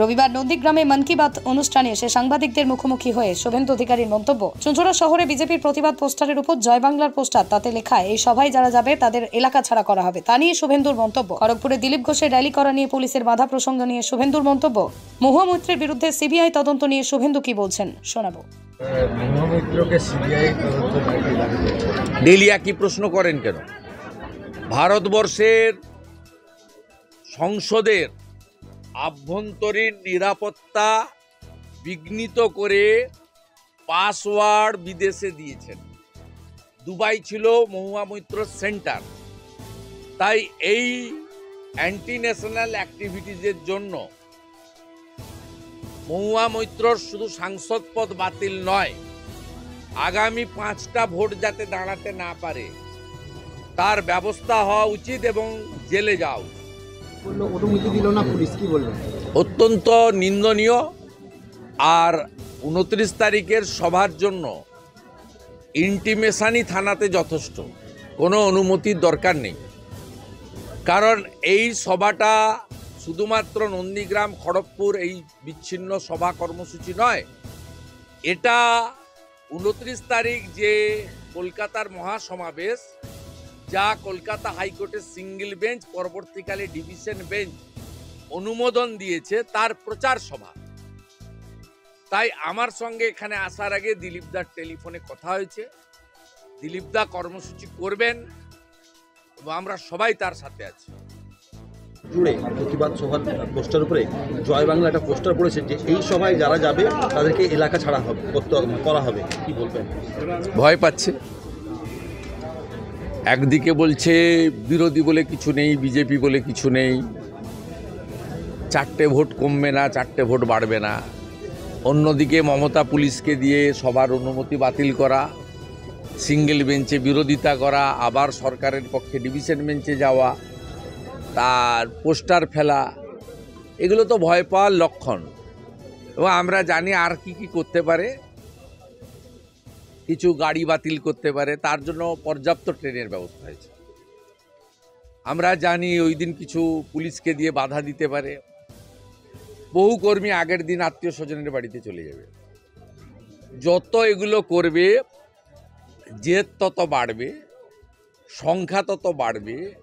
রবিবার নন্দীগ্রামে মন কি বাত অনুষ্ঠানে এসে সাংবাদিকদের মুখোমুখি হয়ে শুভেন্দু অধিকারীর মন্তব্য। চুঁচুড়া শহরে বিজেপির প্রতিবাদ পোস্টারের উপর জয় বাংলার পোস্টার তাতে লেখা এই সভায় যারা যাবে তাদের এলাকা ছাড়া করা হবে তা নিয়ে শুভেন্দুর মন্তব্য। খড়গপুরে দিলীপ ঘোষের র্যালি করা নিয়ে পুলিশের বাধা প্রসঙ্গ নিয়ে শুভেন্দুর মন্তব্য। মহুয়ামৈত্রের বিরুদ্ধে সিবিআই তদন্ত নিয়ে শুভেন্দু কি বলছেন শোনাবো। ডেলিয়া একই প্রশ্ন করেন কেন? ভারতবর্ষের সংসদের আভ্যন্তরীণ নিরাপত্তা বিঘ্নিত করে পাসওয়ার্ড বিদেশে দিয়েছেন। দুবাই ছিল মহুয়া মৈত্র সেন্টার। তাই এই অ্যান্টি ন্যাশনাল অ্যাক্টিভিটিজের জন্য মহুয়া মৈত্রর শুধু সাংসদ পদ বাতিল নয়, আগামী পাঁচটা ভোট যাতে দাঁড়াতে না পারে, তার ব্যবস্থা হওয়া উচিত এবং জেলে যাওয়া বলল অত্যন্ত নিন্দনীয় আর উনত্রিশ তারিখের সভার জন্য ইন্টিমেশানই থানাতে যথেষ্ট। কোনো অনুমতির দরকার নেই। কারণ এই সভাটা শুধুমাত্র নন্দীগ্রাম, খড়গপুর এই বিচ্ছিন্ন সভা কর্মসূচি নয়। এটা উনত্রিশ তারিখ যে কলকাতার মহাসমাবেশ যা কলকাতা হাইকোর্টের সিঙ্গেল বেঞ্চ পরবর্তীকালে ডিভিশন বেঞ্চ অনুমোদন দিয়েছে তার প্রচার সভা। তাই আমার সঙ্গে এখানে আসার আগে দিলীপদার টেলিফোনে কথা হয়েছে। দিলীপ দা কর্মসূচি করবেন এবং আমরা সবাই তার সাথে আছি। জুড়ে প্রতিবাদ সভার পোস্টার উপরে জয় বাংলা একটা পোস্টার পড়েছে যে এই সভায় যারা যাবে তাদেরকে এলাকা ছাড়া হবে করা হবে। কি বলবেন? ভয় পাচ্ছে। একদিকে বলছে বিরোধী বলে কিছু নেই, বিজেপি বলে কিছু নেই। চারটে ভোট কমবে না, চারটে ভোট বাড়বে না। অন্যদিকে মমতা পুলিশকে দিয়ে সবার অনুমতি বাতিল করা, সিঙ্গেল বেঞ্চে বিরোধিতা করা, আবার সরকারের পক্ষে ডিভিশন বেঞ্চে যাওয়া, তার পোস্টার ফেলা, এগুলো তো ভয় পাওয়ার লক্ষণ। এবং আমরা জানি আর কি কি করতে পারে। কিছু গাড়ি বাতিল করতে পারে, তার জন্য পর্যাপ্ত ট্রেনের ব্যবস্থা হয়েছে। আমরা জানি ওই দিন কিছু পুলিশকে দিয়ে বাধা দিতে পারে। বহু কর্মী আগের দিন আত্মীয় স্বজনের বাড়িতে চলে যাবে। যত এগুলো করবে, জেদ তত বাড়বে, সংখ্যা তত বাড়বে,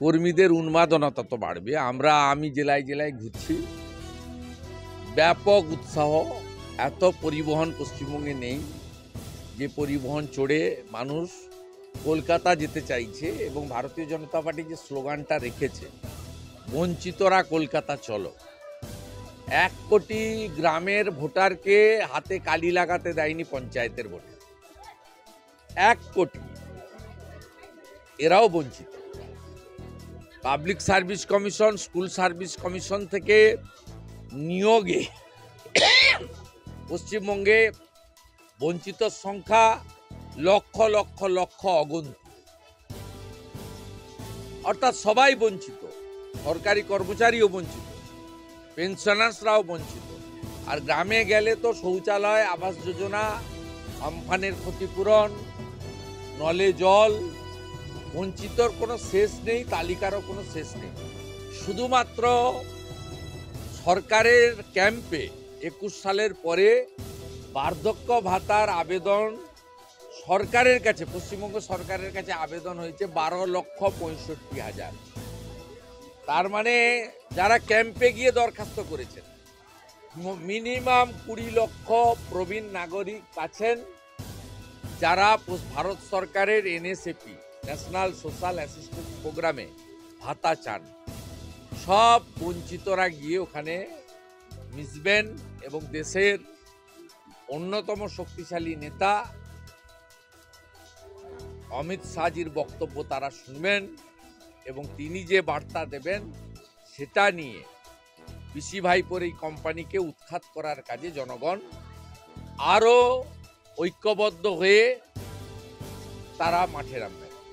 কর্মীদের উন্মাদনা তত বাড়বে। আমরা আমি জেলায় জেলায় ঘুরছি। ব্যাপক উৎসাহ, এত পরিবহন পশ্চিমবঙ্গে নেই। যে পরিবহন চড়ে মানুষ কলকাতা যেতে চাইছে এবং ভারতীয় জনতা পার্টি যে স্লোগানটা রেখেছে, বঞ্চিতরা কলকাতা চলো। এক কোটি গ্রামের ভোটারকে হাতে কালি লাগাতে দেয়নি পঞ্চায়েতের ভোটে। এক কোটি। এরাও বঞ্চিত। Public service commission, school service commission থেকে নিয়োগে পশ্চিমবঙ্গে বঞ্চিত সংখ্যা লক্ষ লক্ষ লক্ষ অগণিত। অর্থাৎ সবাই বঞ্চিত। সরকারি কর্মচারীও বঞ্চিত। পেনশনার্সরাও বঞ্চিত। আর গ্রামে গেলে তো শৌচালয়, আবাস যোজনা, আমফানের ক্ষতিপূরণ, নলে জল, বঞ্চিতর কোনো শেষ নেই, তালিকারও কোনো শেষ নেই। শুধুমাত্র সরকারের ক্যাম্পে একুশ সালের পরে বার্ধক্য ভাতার আবেদন সরকারের কাছে, পশ্চিমবঙ্গ সরকারের কাছে আবেদন হয়েছে বারো লক্ষ পঁয়ষট্টি হাজার। তার মানে যারা ক্যাম্পে গিয়ে দরখাস্ত করেছেন মিনিমাম কুড়ি লক্ষ প্রবীণ নাগরিক আছেন যারা ভারত সরকারের এনএসএপি, ন্যাশনাল সোশ্যাল অ্যাসিস্ট্যান্স প্রোগ্রামে ভাতা চান। সব বঞ্চিতরা গিয়ে ওখানে মিশবেন এবং দেশের অন্যতম শক্তিশালী নেতা অমিত শাহজির বক্তব্য তারা শুনবেন এবং তিনি যে বার্তা দেবেন সেটা নিয়ে পিসি ভাইপোর এই কোম্পানিকে উৎখাত করার কাজে জনগণ আরও ঐক্যবদ্ধ হয়ে তারা মাঠে নামবে।